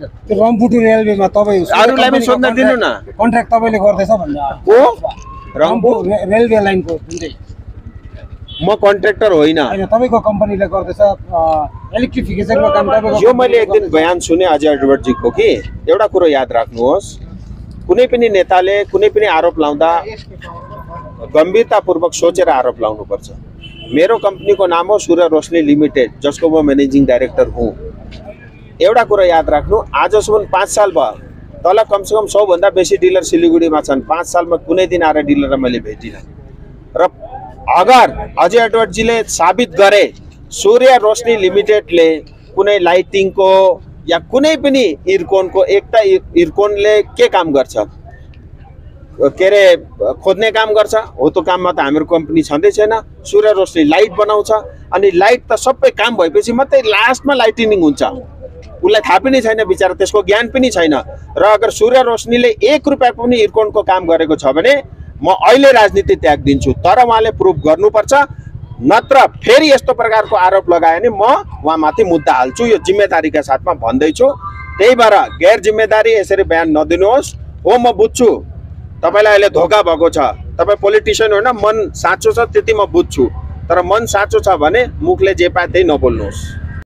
त्यो रम्फू टु रेलवेमा तपाईँ अरूलाई पनि सोध्न दिनु न। कन्ट्र्याक्ट तपाईँले गर्दैछ भन्दा। को? रम्फू रेलवे लाइनको जुन चाहिँ। म कन्ट्र्याक्टर होइन। होइन तपाईँको कम्पनीले गर्दैछ इलेक्ट्रिफिकेसनको काम तपाईँको यो मैले एक दिन बयान सुने अजय एडवर्डजीको कि एउटा कुरो याद राख्नुहोस्। कुनै पनि नेताले कुनै पनि आरोप लाउँदा गम्भीरतापूर्वक सोचेर आरोप लाउनुपर्छ। मेरो कम्पनीको नाम हो सूर्य रोशनी लिमिटेड जसको म म्यानेजिङ डाइरेक्टर हुँ। एउटा कुरो याद राख्नु आजसम्म पाँच साल भयो। तल कमसेकम सौभन्दा बेसी डिलर सिलगढीमा छन्। पाँच सालमा कुनै दिन आएर डिलरलाई मैले भेटिनँ। र अगर अजय एडवर्डजीले साबित गरे सूर्य रोशनी लिमिटेडले कुनै लाइटिङको या कुनै पनि इर्कोनको एकता इर- इर्कोनले के काम गर्छ? के अरे खोज्ने काम गर्छ? हो त्यो काममा त हाम्रो कम्पनी छँदै छैन। सूर्य रोशनी लाइट बनाउँछ। अनि लाइट त सबै काम भएपछि मात्रै लास्टमा लाइटिनिङ हुन्छ। उसलाई थाहा पनि छैन बिचरा त्यसको ज्ञान पनि छैन। र अगर सूर्य रोशनीले एक रुपियाँ पनि इर्कोनको काम गरेको छ भने म अहिले राजनीति त्याग दिन्छु। तर उहाँले प्रुभ गर्नुपर्छ। नत्र फेरि यस्तो प्रकारको आरोप लगायो भने म उहाँमाथि मुद्दा हाल्छु। यो जिम्मेदारीका साथमा भन्दैछु। त्यही भएर गैर जिम्मेदारी यसरी बयान नदिनुहोस्। हो म बुझ्छु। तपाईँलाई अहिले धोका भएको छ। तपाईँ पोलिटिसियन होइन मन साँचो छ त्यति म बुझ्छु। तर मन साँचो छ भने मुखले जे पाए त्यही नबोल्नुहोस्।